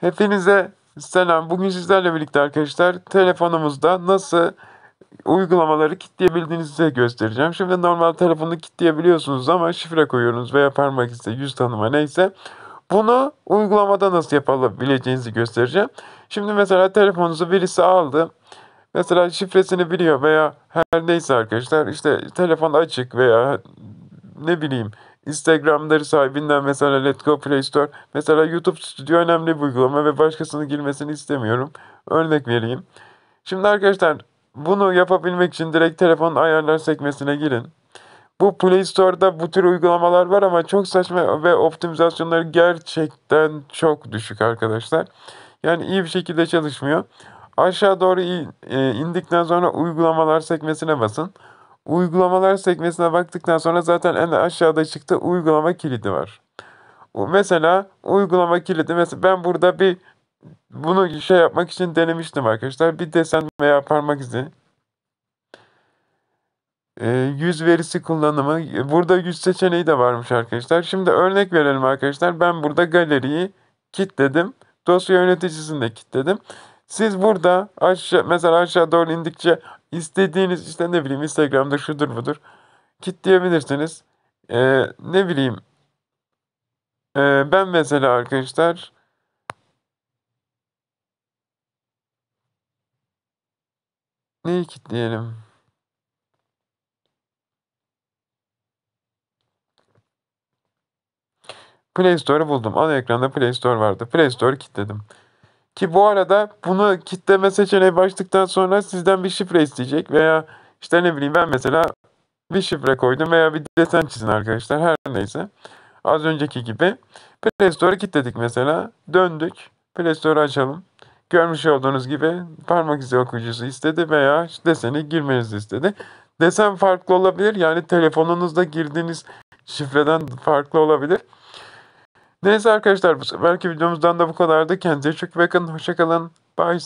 Hepinize selam. Bugün sizlerle birlikte arkadaşlar telefonumuzda nasıl uygulamaları kilitleyebildiğinizi size göstereceğim. Şimdi normal telefonu kilitleyebiliyorsunuz ama şifre koyuyorsunuz veya parmak izi, yüz tanıma neyse. Bunu uygulamada nasıl yapabileceğinizi göstereceğim. Şimdi mesela telefonunuzu birisi aldı. Mesela şifresini biliyor veya her neyse arkadaşlar işte telefon açık veya ne bileyim Instagram'ları sahibinden mesela Let's Go Play Store. Mesela YouTube Studio önemli bir uygulama ve başkasının girmesini istemiyorum. Örnek vereyim. Şimdi arkadaşlar bunu yapabilmek için direkt telefon ayarlar sekmesine girin. Bu Play Store'da bu tür uygulamalar var ama çok saçma ve optimizasyonları gerçekten çok düşük arkadaşlar. Yani iyi bir şekilde çalışmıyor. Aşağı doğru e, indikten sonra uygulamalar sekmesine basın. Uygulamalar sekmesine baktıktan sonra zaten en aşağıda çıktı uygulama kilidi var. Mesela uygulama kilidi mesela ben burada bir bunu şey yapmak için denemiştim arkadaşlar. Bir desen veya parmak izi. E, yüz verisi kullanımı. Burada yüz seçeneği de varmış arkadaşlar. Şimdi örnek verelim arkadaşlar. Ben burada galeriyi kilitledim. Dosya yöneticisini de kilitledim. Siz burada aşağı mesela aşağı doğru indikçe istediğiniz işte ne bileyim Instagram'da şudur budur kitleyebilirsiniz. Ee, ne bileyim ee, ben mesela arkadaşlar neyi kitleyelim? Play Store'u buldum. Ana ekranda Play Store vardı. Play Store'u kilitledim. Ki bu arada bunu kitleme seçeneği başladıktan sonra sizden bir şifre isteyecek veya işte ne bileyim ben mesela bir şifre koydum veya bir desen çizin arkadaşlar her neyse. Az önceki gibi Play Store'u kilitledik mesela. Döndük. Play Store'u açalım. Görmüş olduğunuz gibi parmak izi okuyucusu istedi veya deseni girmenizi istedi. Desen farklı olabilir. Yani telefonunuzda girdiğiniz şifreden farklı olabilir. Neyse arkadaşlar seferki videomuzdan da bu kadardı. Kendinize çok bakın. Hoşçakalın. Bye.